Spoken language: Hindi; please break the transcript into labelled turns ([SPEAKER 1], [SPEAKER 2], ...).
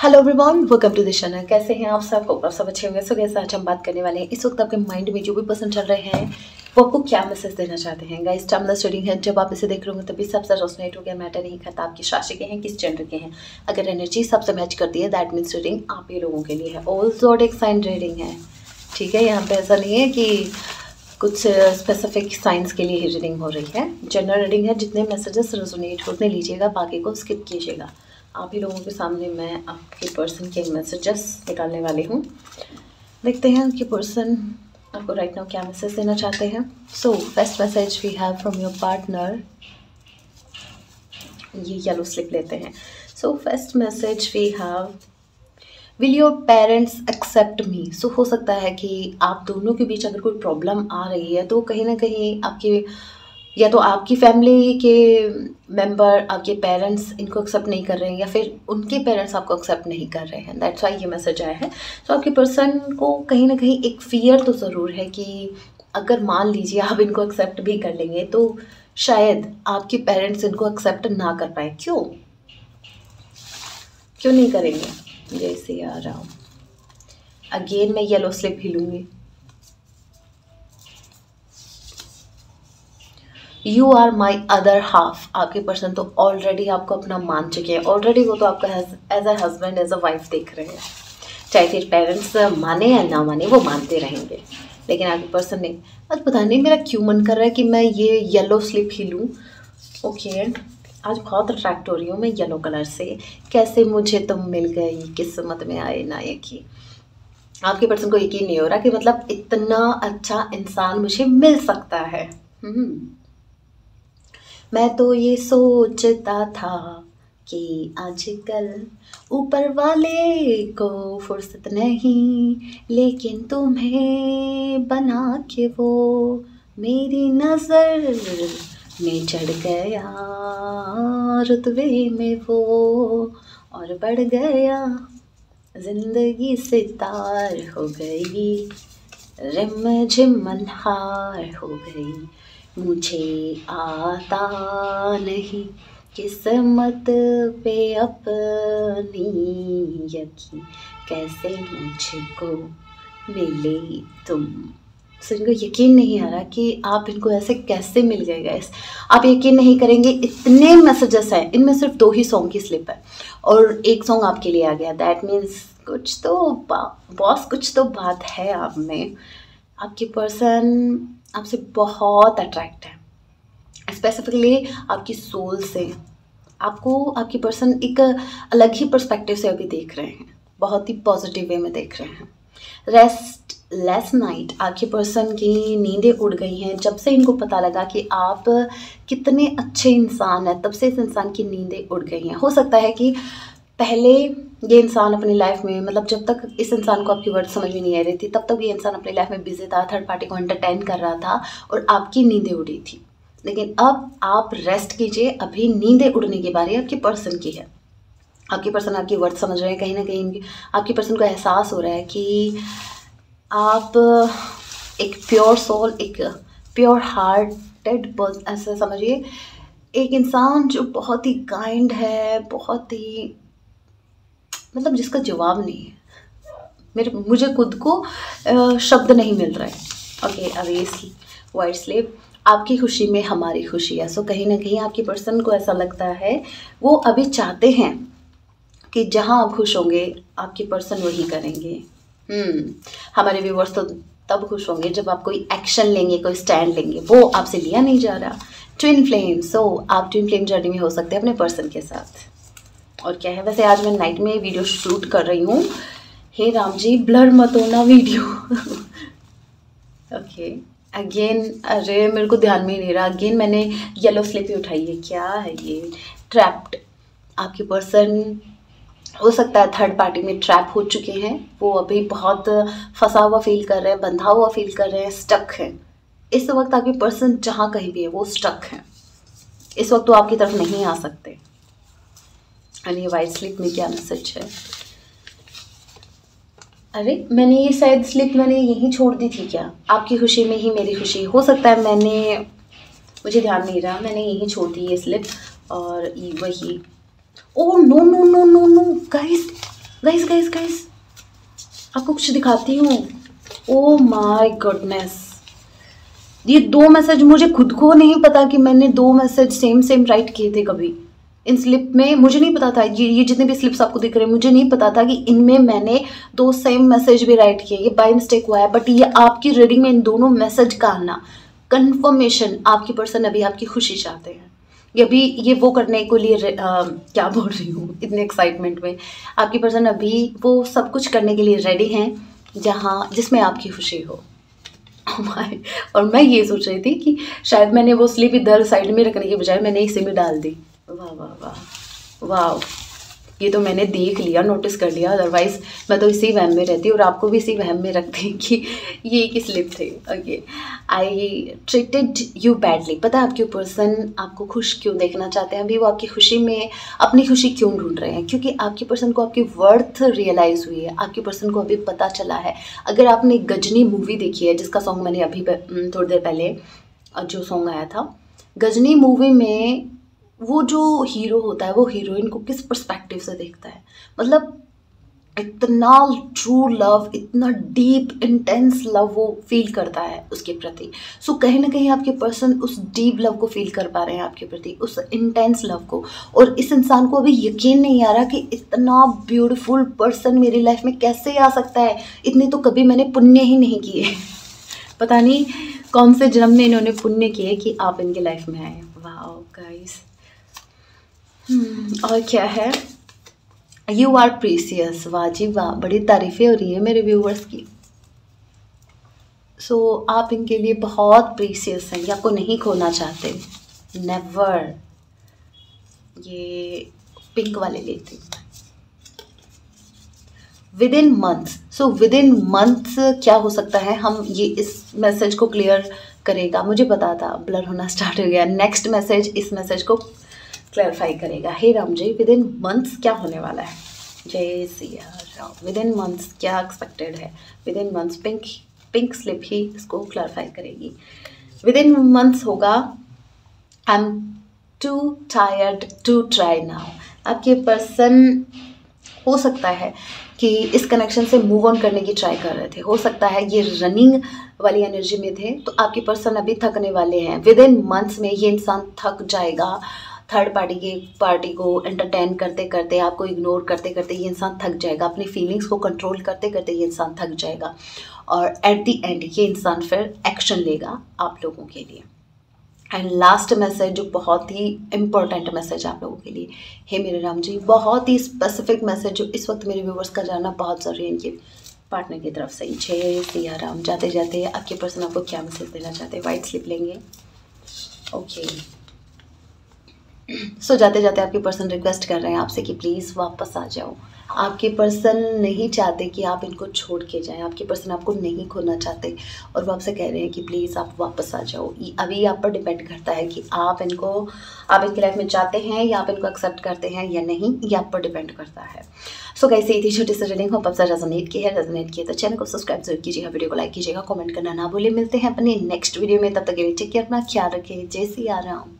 [SPEAKER 1] Hello everyone welcome to the channel कैसे हैं आप सब? आप सब अच्छे होंगे। सो कैसे आज हम बात करने वाले हैं इस वक्त आपके माइंड में जो भी पर्सन चल रहे हैं, वो आपको क्या मैसेज देना चाहते हैं? गाइस टाइमलेस रीडिंग है। जब आप इसे देख रहे होंगे, तभी सबसे रोशनेट हो गया। मैटर नहीं करता आपकी राशि के हैं, किस जेंडर के हैं। अगर एनर्जी सबसे मैच करती है दैट मीन्स रीडिंग आप ही लोगों के लिए है। ऑल जोड एक साइन रीडिंग है। ठीक है, यहाँ पे ऐसा नहीं है कि कुछ स्पेसिफिक साइंस के लिए ही रीडिंग हो रही है। जनरल रीडिंग है, जितने मैसेजेस रेजोनेट होते लीजिएगा, बाकी को स्किप कीजिएगा। आप ही लोगों के सामने मैं आपके पर्सन के मैसेजेस निकालने वाली हूँ। देखते हैं कि पर्सन आपको राइट नाउ क्या मैसेज देना चाहते हैं। So first message we have from your partner ये येलो स्लिप लेते हैं। So first message we have will your parents accept me so हो सकता है कि आप दोनों के बीच अगर कोई प्रॉब्लम आ रही है तो कहीं ना कहीं आपके या तो आपकी फैमिली के मेंबर आपके पेरेंट्स इनको एक्सेप्ट नहीं कर रहे हैं, या फिर उनके पेरेंट्स आपको एक्सेप्ट नहीं कर रहे हैं। दैट्स वाई ये मैसेज आया है। तो आपके पर्सन को कहीं ना कहीं एक फियर तो ज़रूर है कि अगर मान लीजिए आप इनको एक्सेप्ट भी कर लेंगे तो शायद आपके पेरेंट्स इनको एक्सेप्ट ना कर पाए। क्यों? क्यों नहीं करेंगे? जैसे आ रहा हूँ। अगेन मैं yellow slip हिलूँगी। You are my other half आपके पर्सन तो ऑलरेडी आपको अपना मान चुके हैं। ऑलरेडी वो तो आपका as a husband as a wife देख रहे हैं। चाहे फिर पेरेंट्स माने या ना माने, वो मानते रहेंगे। लेकिन आपके पर्सन ने, आज पता नहीं मेरा क्यों मन कर रहा है कि मैं ये येलो स्लिप ही लूँ ओके आज बहुत अट्रैक्ट हो रही हूँ मैं येलो कलर से। कैसे मुझे तुम मिल गई? किस्मत में आए ना यकी आपके पर्सन को यकीन नहीं हो रहा कि मतलब इतना अच्छा इंसान मुझे मिल सकता है। हम्म। मैं तो ये सोचता था कि आजकल ऊपर वाले को फुर्सत नहीं, लेकिन तुम्हें बना के वो मेरी नज़र में चढ़ गया, रुतबे में वो और बढ़ गया। ज़िंदगी से तार हो गई रिम झिम हो गई। मुझे आता नहीं किस्मत पे अपनी यकीन कैसे मुझको मिले तुम? सो इनको यकीन नहीं आ रहा कि आप इनको ऐसे कैसे मिल गए गैस आप यकीन नहीं करेंगे, इतने मैसेजेस हैं। इनमें सिर्फ़ दो ही सॉन्ग की स्लिप है। और एक सॉन्ग आपके लिए आ गया। दैट मीन्स कुछ तो बॉस कुछ तो बात है आप में। आपके पर्सन आपसे बहुत अट्रैक्ट है। स्पेसिफिकली आपकी सोल से। आपको, आपकी पर्सन एक अलग ही पर्सपेक्टिव से अभी देख रहे हैं। बहुत ही पॉजिटिव वे में देख रहे हैं। रेस्ट लेस नाइट आपके पर्सन की नींदें उड़ गई हैं। जब से इनको पता लगा कि आप कितने अच्छे इंसान हैं, तब से इस इंसान की नींदें उड़ गई हैं। हो सकता है कि पहले ये इंसान अपनी लाइफ में मतलब जब तक इस इंसान को आपकी वर्ड समझ में नहीं आ रही थी, तब तक ये इंसान अपनी लाइफ में बिज़ी था थर्ड पार्टी को एंटरटेन कर रहा था और आपकी नींदें उड़ी थी। लेकिन अब आप रेस्ट कीजिए, अभी नींदें उड़ने की बारी आपकी पर्सन की है। आपकी पर्सन आपकी वर्ड समझ रहे हैं, कहीं ना कहीं आपकी पर्सन को एहसास हो रहा है कि आप एक प्योर सोल एक प्योर हार्टेड ऐसा समझिए। एक इंसान जो बहुत ही काइंड है, बहुत ही मतलब जिसका जवाब नहीं है। मेरे, मुझे खुद को शब्द नहीं मिल रहा है। ओके ये वाइट स्लेव आपकी खुशी में हमारी खुशी है। सो कहीं ना कहीं आपकी पर्सन को ऐसा लगता है, वो अभी चाहते हैं कि जहाँ आप खुश होंगे, आपकी पर्सन वही करेंगे। हम्म हमारे व्यूवर्स तो तब खुश होंगे जब आप कोई एक्शन लेंगे, कोई स्टैंड लेंगे। वो आपसे लिया नहीं जा रहा। ट्विन फ्लेम सो आप ट्विन फ्लेम जर्नी में हो सकते हैं अपने पर्सन के साथ। और क्या है, वैसे आज मैं नाइट में वीडियो शूट कर रही हूँ। हे राम जी ब्लर मत होना वीडियो ओके अगेन अरे मेरे को ध्यान में ही नहीं रहा। अगेन मैंने येलो स्लिप ही उठाई है। क्या है ये? ट्रैप्ड आपके पर्सन हो सकता है थर्ड पार्टी में ट्रैप हो चुके हैं। वो अभी बहुत फंसा हुआ फील कर रहे हैं, बंधा हुआ फील कर रहे हैं स्टक हैं। इस वक्त आपके पर्सन जहाँ कहीं भी है, वो स्टक हैं। इस वक्त वो आपकी तरफ़ नहीं आ सकते। और ये वाइट स्लिप में क्या मैसेज है? अरे, मैंने ये शायद स्लिप मैंने यहीं छोड़ दी थी क्या? आपकी खुशी में ही मेरी खुशी हो सकता है, मैंने, मुझे ध्यान नहीं रहा, मैंने यहीं छोड़ दी ये स्लिप और ये वही। ओ no no no no no guys guys guys guys आपको कुछ दिखाती हूँ। ओ माय गुडनेस ये दो मैसेज मुझे खुद को नहीं पता कि मैंने दो मैसेज सेम सेम राइट किए थे कभी। इन स्लिप में मुझे नहीं पता था ये ये जितने भी स्लिप्स आपको दिख रहे हैं मुझे नहीं पता था कि इनमें मैंने दो सेम मैसेज भी राइट किए ये बाय मिस्टेक हुआ है बट ये आपकी रीडिंग में इन दोनों मैसेज का आना कन्फर्मेशन आपकी पर्सन अभी आपकी खुशी चाहते हैं। ये अभी ये वो करने को लिए आ, क्या बोल रही हूँ इतने एक्साइटमेंट में। आपकी पर्सन अभी वो सब कुछ करने के लिए रेडी हैं जहाँ जिसमें आपकी खुशी हो। और मैं ये सोच रही थी कि शायद मैंने वो स्लिप इधर साइड में रखने के बजाय मैंने इसे में डाल दी। वाह वाह वाह। वाह, ये तो मैंने देख लिया नोटिस कर लिया। अदरवाइज़ मैं तो इसी वहम में रहती और आपको भी इसी वहम में रखती कि ये एक स्लिप थे। Okay I treated you badly पता है आपके पर्सन आपको खुश क्यों देखना चाहते हैं? अभी वो आपकी खुशी में अपनी खुशी क्यों ढूंढ रहे हैं? क्योंकि आपके पर्सन को आपकी वर्थ रियलाइज़ हुई है। आपके पर्सन को अभी पता चला है। अगर आपने गजनी मूवी देखी है, जिसका सॉन्ग मैंने अभी थोड़ी देर पहले, जो सॉन्ग आया था, गजनी मूवी में वो जो हीरो होता है वो हीरोइन को किस पर्सपेक्टिव से देखता है? मतलब इतना ट्रू लव इतना डीप इंटेंस लव वो फील करता है उसके प्रति। सो so, कहीं ना कहीं आपके पर्सन उस डीप लव को फील कर पा रहे हैं आपके प्रति उस इंटेंस लव को। और इस इंसान को अभी यकीन नहीं आ रहा कि इतना ब्यूटीफुल पर्सन मेरी लाइफ में कैसे आ सकता है। इतने तो कभी मैंने पुण्य ही नहीं किए। पता नहीं कौन से जन्म में इन्होंने पुण्य किए कि आप इनके लाइफ में आए। वाह गाइस और क्या है? यू आर प्रीसियस जी वाह बड़ी तारीफ़ें हो रही है मेरे व्यूवर्स की। सो so, आप इनके लिए बहुत प्रीसियस हैं ये आपको नहीं खोना चाहते। नेवर ये पिंक वाले लेते within months so within months क्या हो सकता है? हम ये इस मैसेज को क्लियर करेगा। मुझे पता था ब्लर होना स्टार्ट हो गया। नेक्स्ट मैसेज इस मैसेज को क्लैरिफाई करेगा। हे Ram ji within months क्या होने वाला है? जय Siya Ram within months क्या एक्सपेक्टेड है? Within months pink pink slip ही इसको क्लैरिफाई करेगी। विद इन मंथ्स होगा I am too tired to try now आपके पर्सन हो सकता है कि इस कनेक्शन से मूव ऑन करने की ट्राई कर रहे थे। हो सकता है ये रनिंग वाली एनर्जी में थे तो आपके पर्सन अभी थकने वाले हैं। विद इन मंथ्स में ये इंसान थक जाएगा। थर्ड पार्टी के पार्टी को एंटरटेन करते करते, आपको इग्नोर करते करते ये इंसान थक जाएगा। अपनी फीलिंग्स को कंट्रोल करते करते ये इंसान थक जाएगा। और एट दी एंड ये इंसान फिर एक्शन लेगा आप लोगों के लिए। एंड लास्ट मैसेज जो बहुत ही इंपॉर्टेंट मैसेज आप लोगों के लिए। हे मेरे राम जी, बहुत ही स्पेसिफिक मैसेज जो इस वक्त मेरे व्यूवर्स का जानना बहुत ज़रूरी है। इनके पार्टनर की तरफ़ से, जय सिया राम। जाते जाते आपके पर्सन आपको क्या मैसेज देना चाहते हैं? वाइट स्लिप लेंगे। Okay okay. सो जाते जाते आपके पर्सन रिक्वेस्ट कर रहे हैं आपसे कि प्लीज़ वापस आ जाओ। आपके पर्सन नहीं चाहते कि आप इनको छोड़ के जाएँ आपके पर्सन आपको नहीं खोना चाहते और वो आपसे कह रहे हैं कि प्लीज़ आप वापस आ जाओ। अभी आप पर डिपेंड करता है कि आप इनको आप इनकी लाइफ में चाहते हैं या आप इनको एक्सेप्ट करते हैं या नहीं ये आप पर डिपेंड करता है। सो so, कैसे थी छोटी सी रीडिंग हो आपसे रेजोनेट की है रेजोनेट किया तो चैनल को सब्सक्राइब ज़रूर कीजिएगा वीडियो को लाइक कीजिएगा कमेंट करना ना भूले। मिलते हैं अपने नेक्स्ट वीडियो में तब तक के लिए टेक केयर अपना ख्याल रखें। जय सी आ रहा हूँ